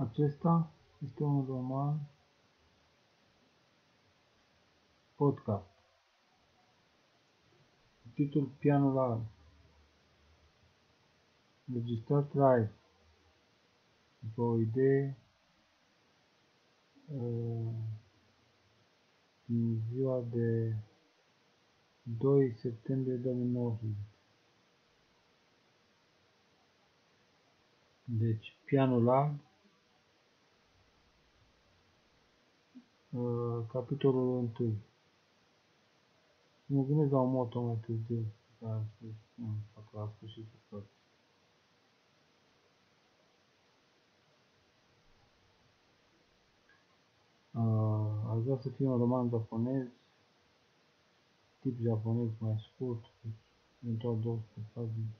Acesta este un roman podcast. Titlul Pianul Alb. Registrat live. După o idee uh, în ziua de 2 septembrie 2019. Deci, pianul alb Uh, capitolul 1. Mă gândesc la un moto mai târziu, dar am spus, nu, fac la sfârșitul cărții. Uh, aș vrea să fie un roman japonez, tip japonez mai scurt, eventual 200 pagini,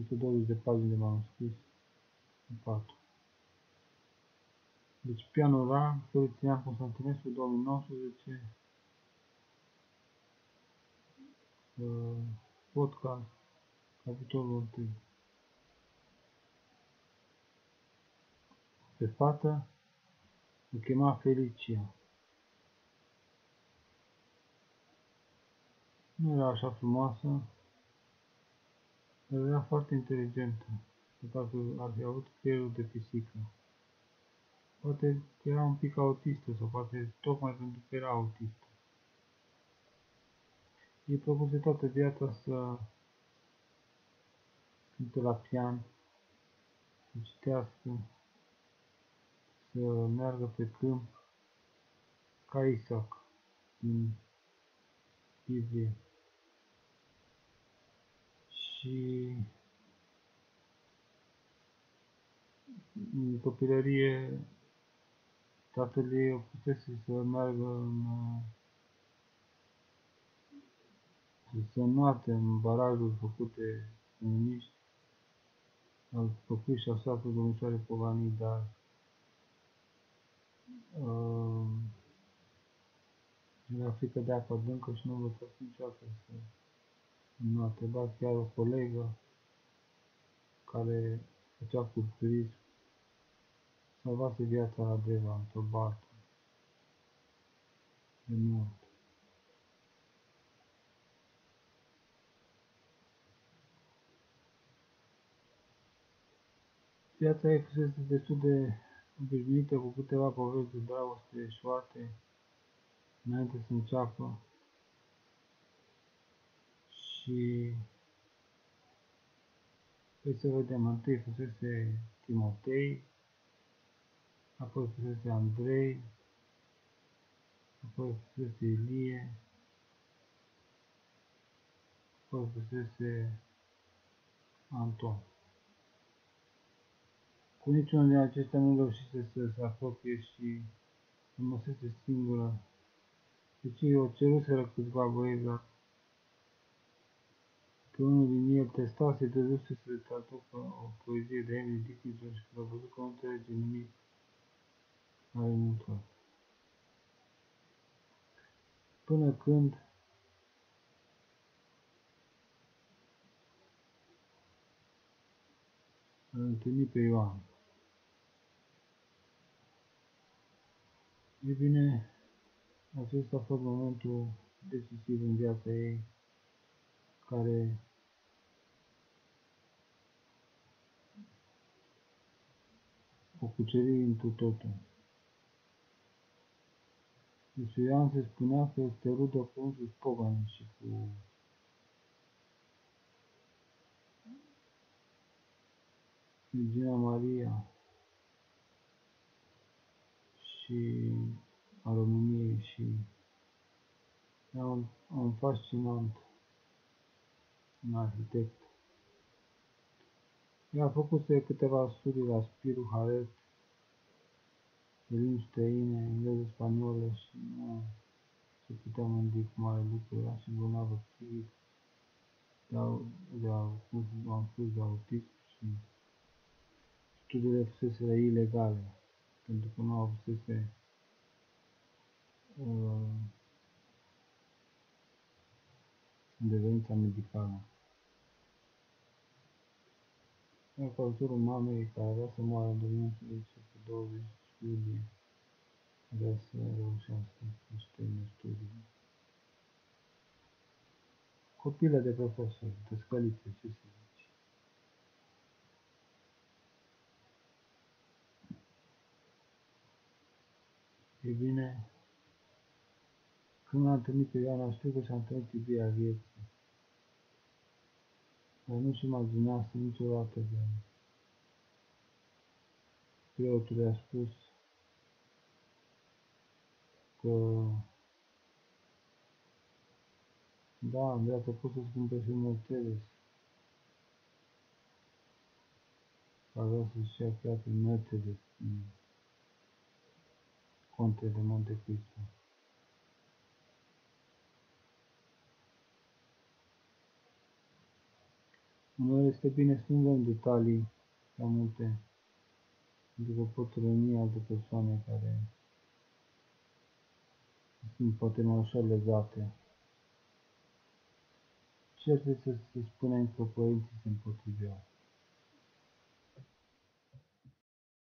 120 de pagini de manuscris, în 4. Deci pianul La, Felician Constantinescu, 2019, uh, podcast, capitolul 1. Pe fată o chema Felicia. Nu era așa frumoasă, dar era foarte inteligentă, de parcă ar fi avut creierul de pisică. Poate era un pic autistă sau poate tocmai pentru că era autistă. E propuse toată viața să cânte la pian, să citească, să meargă pe câmp, ca Isaac din Biblie. Și în copilărie Tatăl ei o pusese să meargă în să înnoate în barajul făcute comuniști, au făcut și așa cu domnișoare Poganii, dar uh, era frică de apă adâncă și nu lăsat niciodată să înnoate, ba chiar o colegă care făcea culturism salvase viața la Deva într-o barcă de mort. Viața ei fusese destul de obișnuită cu câteva povești de dragoste șoarte înainte să înceapă și Păi să vedem, întâi fusese Timotei, apoi fusese Andrei, apoi fusese Ilie, apoi fusese Anton. Cu niciunul din acestea nu reușise să se apropie și rămăsese singură. Deci o ceruseră câțiva băieți, dar că unul din ei testase, dăduse să le traducă o poezie de Emily Dickinson și când a văzut că nu înțelege nimic, a renunțat. Până când îl întâlni pe Ioan. E bine, acesta a fost momentul decisiv în viața ei, care o cuceri întru totul. Despre Ioan se spunea că este rudă cu însuși Pogani și cu Regina Maria și a României și era un, un fascinant, un arhitect. Ea a făcut câteva studii la Spiru Haret de limbi străine, engleză, spaniolă și nu se putea mândri cu mare lucru, era și bolnavă psihic, de autism, am fost de autism și studiile fuseseră ilegale, pentru că nu avusese uh, devenința medicală. În cultura mamei care avea să moară în 2020 bine. Vreau da, să reușesc asta, să termin studiile. Copilă de profesor, descălită, ce să zici? E bine, când m-a întâlnit pe Ioana, știu că s-a întâlnit iubirea vieții. Dar nu-și imaginase niciodată de preotul i-a spus că da, în viață pot să-ți cumperi și un Mercedes. Avea să-și ia chiar un Mercedes în Conte de Monte Cristo. Nu este bine să nu dăm detalii prea multe, pentru că pot răni alte persoane care sunt poate mai ușor legate. Cert este să se spunem că părinții se împotriveau.